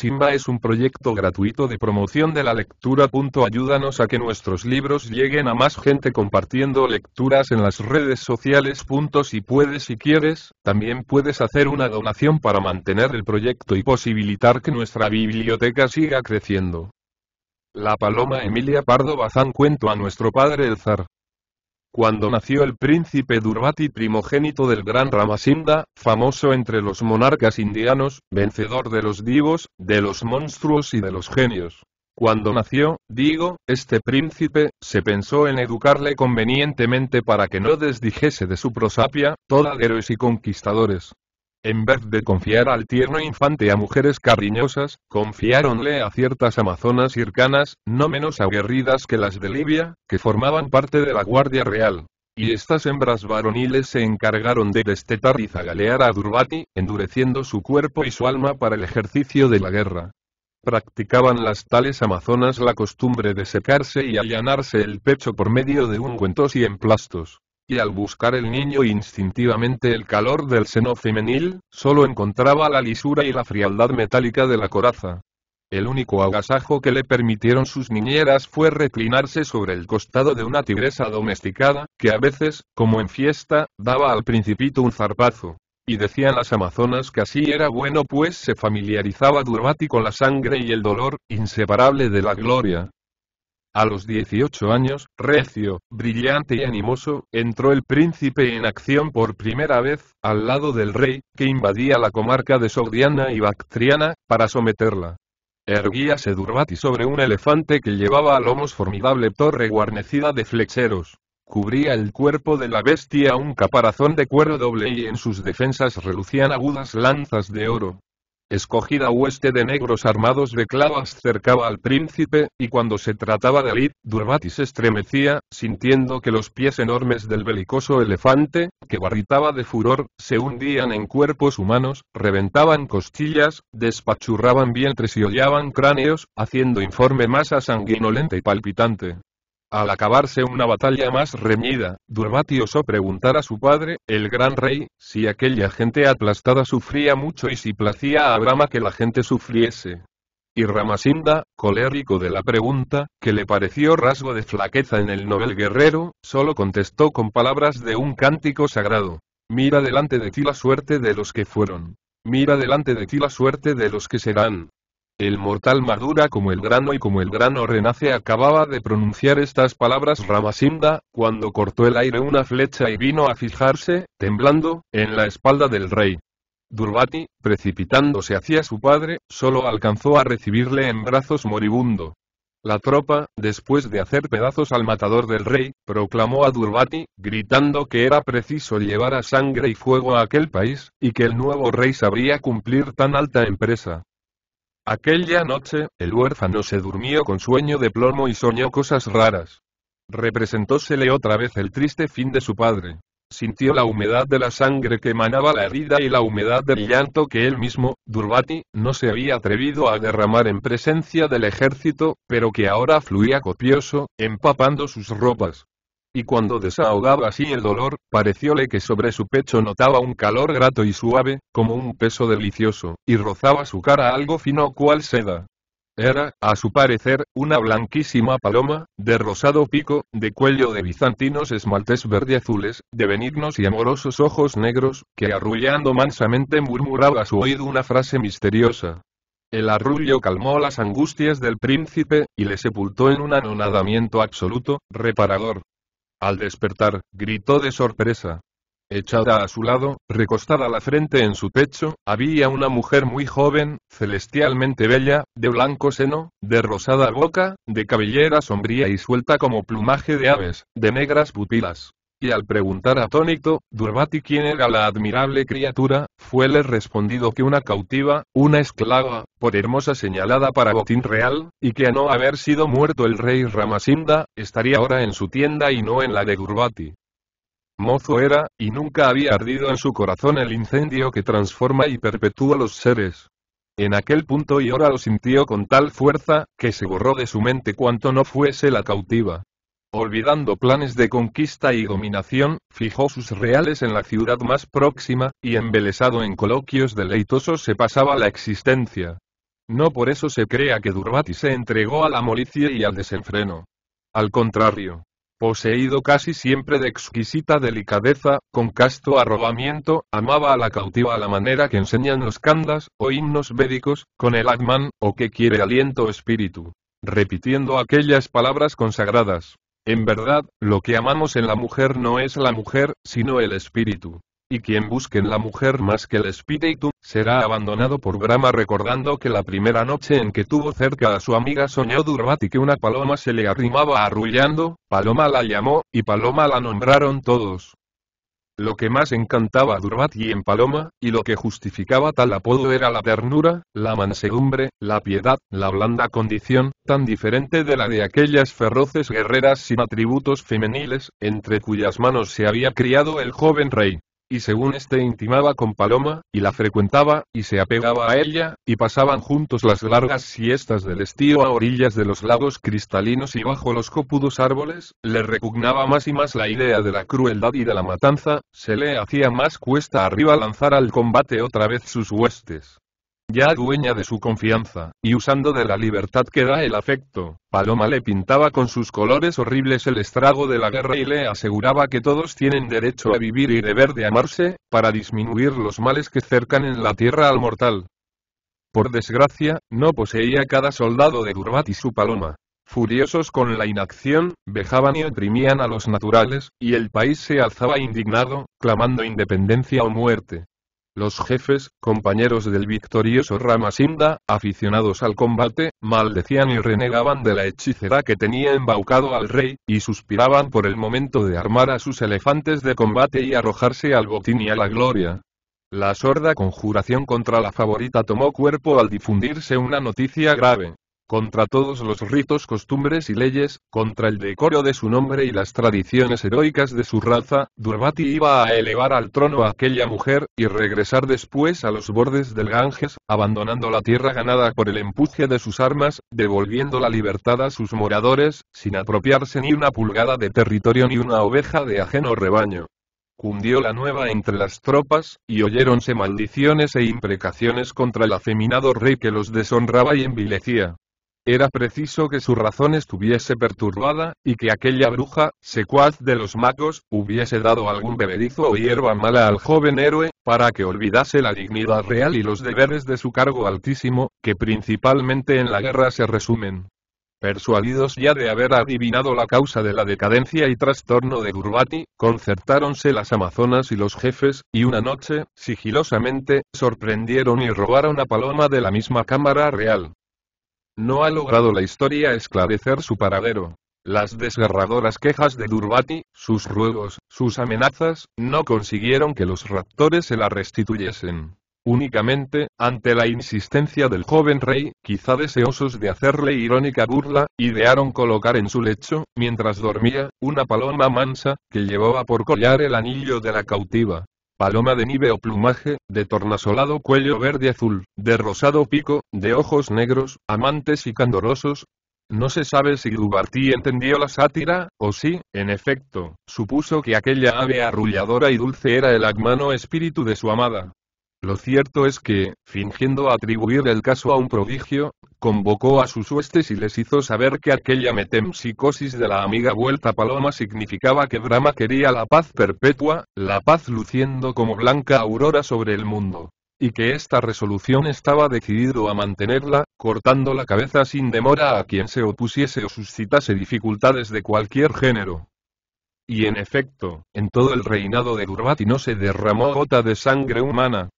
Simba es un proyecto gratuito de promoción de la lectura. Ayúdanos a que nuestros libros lleguen a más gente compartiendo lecturas en las redes sociales. Si puedes y quieres, también puedes hacer una donación para mantener el proyecto y posibilitar que nuestra biblioteca siga creciendo. La paloma Emilia Pardo Bazán cuento a nuestro padre el zar. Cuando nació el príncipe Durvati primogénito del gran Ramasinda, famoso entre los monarcas indianos, vencedor de los divos, de los monstruos y de los genios. Cuando nació, digo, este príncipe, se pensó en educarle convenientemente para que no desdijese de su prosapia, toda héroes y conquistadores. En vez de confiar al tierno infante a mujeres cariñosas, confiáronle a ciertas amazonas hircanas, no menos aguerridas que las de Libia, que formaban parte de la Guardia Real. Y estas hembras varoniles se encargaron de destetar y zagalear a Durbati, endureciendo su cuerpo y su alma para el ejercicio de la guerra. Practicaban las tales amazonas la costumbre de secarse y allanarse el pecho por medio de ungüentos y emplastos y al buscar el niño instintivamente el calor del seno femenil, solo encontraba la lisura y la frialdad metálica de la coraza. El único agasajo que le permitieron sus niñeras fue reclinarse sobre el costado de una tigresa domesticada, que a veces, como en fiesta, daba al principito un zarpazo. Y decían las amazonas que así era bueno pues se familiarizaba Durbati con la sangre y el dolor, inseparable de la gloria. A los 18 años, recio, brillante y animoso, entró el príncipe en acción por primera vez, al lado del rey, que invadía la comarca de Sogdiana y Bactriana, para someterla. Erguíase Durbati sobre un elefante que llevaba a lomos formidable torre guarnecida de flecheros. Cubría el cuerpo de la bestia un caparazón de cuero doble y en sus defensas relucían agudas lanzas de oro escogida hueste de negros armados de clavas cercaba al príncipe, y cuando se trataba de Alid, Durbati se estremecía, sintiendo que los pies enormes del belicoso elefante, que barritaba de furor, se hundían en cuerpos humanos, reventaban costillas, despachurraban vientres y hollaban cráneos, haciendo informe masa sanguinolenta y palpitante. Al acabarse una batalla más reñida, Durbati osó preguntar a su padre, el gran rey, si aquella gente aplastada sufría mucho y si placía a Brahma que la gente sufriese. Y Ramasinda, colérico de la pregunta, que le pareció rasgo de flaqueza en el novel guerrero, solo contestó con palabras de un cántico sagrado. Mira delante de ti la suerte de los que fueron. Mira delante de ti la suerte de los que serán. El mortal madura como el grano y como el grano renace acababa de pronunciar estas palabras Ramasinda, cuando cortó el aire una flecha y vino a fijarse, temblando, en la espalda del rey. Durbati, precipitándose hacia su padre, solo alcanzó a recibirle en brazos moribundo. La tropa, después de hacer pedazos al matador del rey, proclamó a Durbati, gritando que era preciso llevar a sangre y fuego a aquel país, y que el nuevo rey sabría cumplir tan alta empresa. Aquella noche, el huérfano se durmió con sueño de plomo y soñó cosas raras. Representósele otra vez el triste fin de su padre. Sintió la humedad de la sangre que emanaba la herida y la humedad del llanto que él mismo, Durbati, no se había atrevido a derramar en presencia del ejército, pero que ahora fluía copioso, empapando sus ropas y cuando desahogaba así el dolor, parecióle que sobre su pecho notaba un calor grato y suave, como un peso delicioso, y rozaba su cara algo fino cual seda. Era, a su parecer, una blanquísima paloma, de rosado pico, de cuello de bizantinos esmaltes verde azules, de benignos y amorosos ojos negros, que arrullando mansamente murmuraba a su oído una frase misteriosa. El arrullo calmó las angustias del príncipe, y le sepultó en un anonadamiento absoluto, reparador. Al despertar, gritó de sorpresa. Echada a su lado, recostada la frente en su pecho, había una mujer muy joven, celestialmente bella, de blanco seno, de rosada boca, de cabellera sombría y suelta como plumaje de aves, de negras pupilas. Y al preguntar atónito, Durbati quién era la admirable criatura, fuele respondido que una cautiva, una esclava, por hermosa señalada para botín real, y que a no haber sido muerto el rey Ramasinda, estaría ahora en su tienda y no en la de Durbati. Mozo era, y nunca había ardido en su corazón el incendio que transforma y perpetúa los seres. En aquel punto y hora lo sintió con tal fuerza, que se borró de su mente cuanto no fuese la cautiva. Olvidando planes de conquista y dominación, fijó sus reales en la ciudad más próxima, y embelesado en coloquios deleitosos se pasaba la existencia. No por eso se crea que Durbati se entregó a la molicie y al desenfreno. Al contrario, poseído casi siempre de exquisita delicadeza, con casto arrobamiento, amaba a la cautiva a la manera que enseñan los kandas, o himnos védicos, con el Atman, o que quiere aliento espíritu. Repitiendo aquellas palabras consagradas. En verdad, lo que amamos en la mujer no es la mujer, sino el espíritu. Y quien busque en la mujer más que el espíritu, será abandonado por Brahma recordando que la primera noche en que tuvo cerca a su amiga soñó Durvati que una paloma se le arrimaba arrullando, Paloma la llamó, y Paloma la nombraron todos. Lo que más encantaba a Durvati en Paloma, y lo que justificaba tal apodo era la ternura, la mansedumbre, la piedad, la blanda condición, tan diferente de la de aquellas feroces guerreras sin atributos femeniles, entre cuyas manos se había criado el joven rey y según este intimaba con Paloma, y la frecuentaba, y se apegaba a ella, y pasaban juntos las largas siestas del estío a orillas de los lagos cristalinos y bajo los copudos árboles, le repugnaba más y más la idea de la crueldad y de la matanza, se le hacía más cuesta arriba lanzar al combate otra vez sus huestes ya dueña de su confianza, y usando de la libertad que da el afecto, Paloma le pintaba con sus colores horribles el estrago de la guerra y le aseguraba que todos tienen derecho a vivir y deber de amarse, para disminuir los males que cercan en la tierra al mortal. Por desgracia, no poseía cada soldado de Durbati su paloma. Furiosos con la inacción, vejaban y oprimían a los naturales, y el país se alzaba indignado, clamando independencia o muerte. Los jefes, compañeros del victorioso Ramasinda, aficionados al combate, maldecían y renegaban de la hechicera que tenía embaucado al rey, y suspiraban por el momento de armar a sus elefantes de combate y arrojarse al botín y a la gloria. La sorda conjuración contra la favorita tomó cuerpo al difundirse una noticia grave contra todos los ritos, costumbres y leyes, contra el decoro de su nombre y las tradiciones heroicas de su raza, Durbati iba a elevar al trono a aquella mujer, y regresar después a los bordes del Ganges, abandonando la tierra ganada por el empuje de sus armas, devolviendo la libertad a sus moradores, sin apropiarse ni una pulgada de territorio ni una oveja de ajeno rebaño cundió la nueva entre las tropas, y oyéronse maldiciones e imprecaciones contra el afeminado rey que los deshonraba y envilecía. Era preciso que su razón estuviese perturbada, y que aquella bruja, secuaz de los magos, hubiese dado algún bebedizo o hierba mala al joven héroe, para que olvidase la dignidad real y los deberes de su cargo altísimo, que principalmente en la guerra se resumen. Persuadidos ya de haber adivinado la causa de la decadencia y trastorno de Durbati, concertáronse las amazonas y los jefes, y una noche, sigilosamente, sorprendieron y robaron a Paloma de la misma cámara real. No ha logrado la historia esclarecer su paradero. Las desgarradoras quejas de Durbati, sus ruegos, sus amenazas, no consiguieron que los raptores se la restituyesen. Únicamente, ante la insistencia del joven rey, quizá deseosos de hacerle irónica burla, idearon colocar en su lecho, mientras dormía, una paloma mansa, que llevaba por collar el anillo de la cautiva. Paloma de nieve o plumaje, de tornasolado cuello verde azul, de rosado pico, de ojos negros, amantes y candorosos. No se sabe si Dubarty entendió la sátira, o si, en efecto, supuso que aquella ave arrulladora y dulce era el agmano espíritu de su amada. Lo cierto es que, fingiendo atribuir el caso a un prodigio, convocó a sus huestes y les hizo saber que aquella metempsicosis de la amiga vuelta paloma significaba que Brahma quería la paz perpetua, la paz luciendo como blanca aurora sobre el mundo. Y que esta resolución estaba decidido a mantenerla, cortando la cabeza sin demora a quien se opusiese o suscitase dificultades de cualquier género. Y en efecto, en todo el reinado de Durbati no se derramó gota de sangre humana,